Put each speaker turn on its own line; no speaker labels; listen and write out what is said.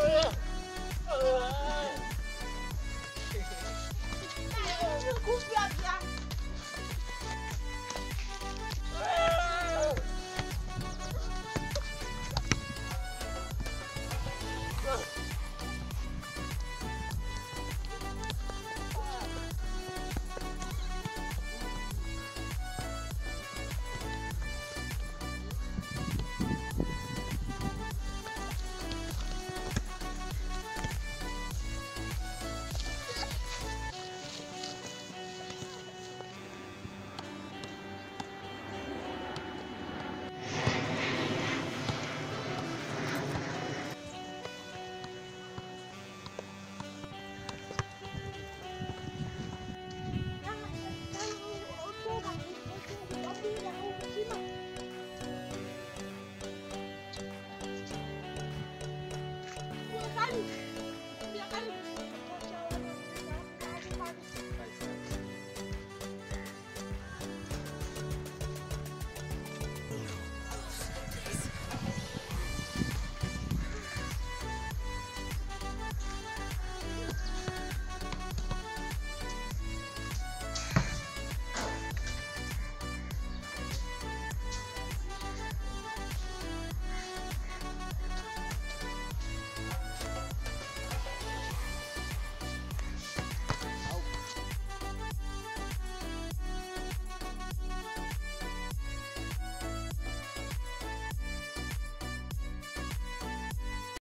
哎呀哎呀